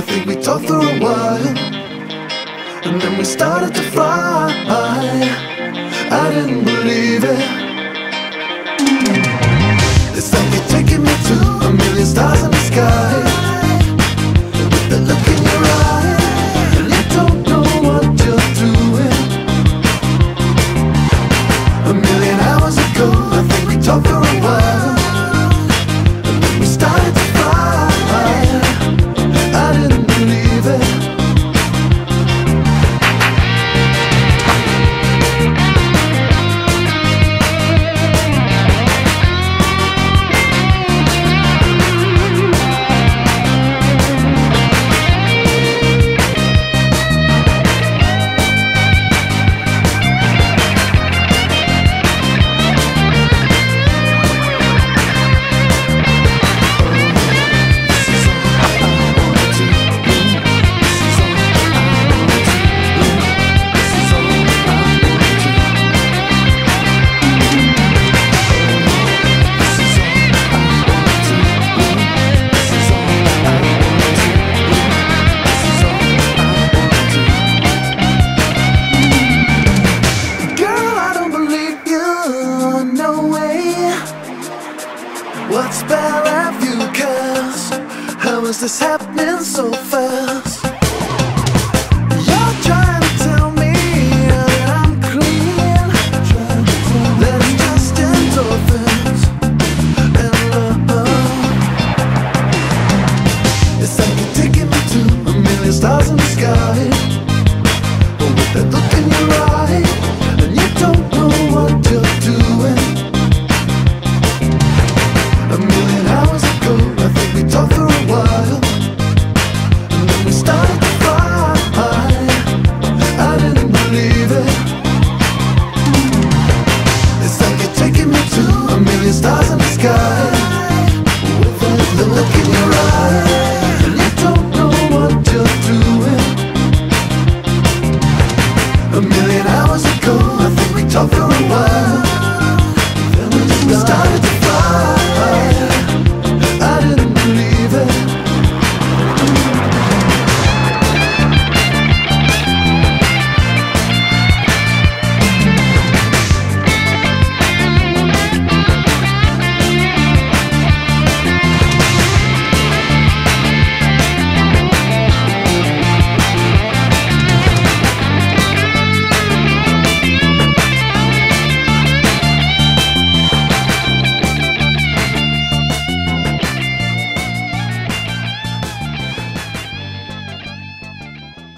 I think we talked for a while. And then we started to fly. I didn't believe it. It's like you're taking me to a million stars in the sky. With the look in your eye, and you don't know what you're doing. A million hours ago, I think we talked for What's bad have you cause How is this happening so fast? You're trying to tell me that I'm clean. Just endorphins. And love It's like you're taking me to a million stars in the sky. But with that look Cause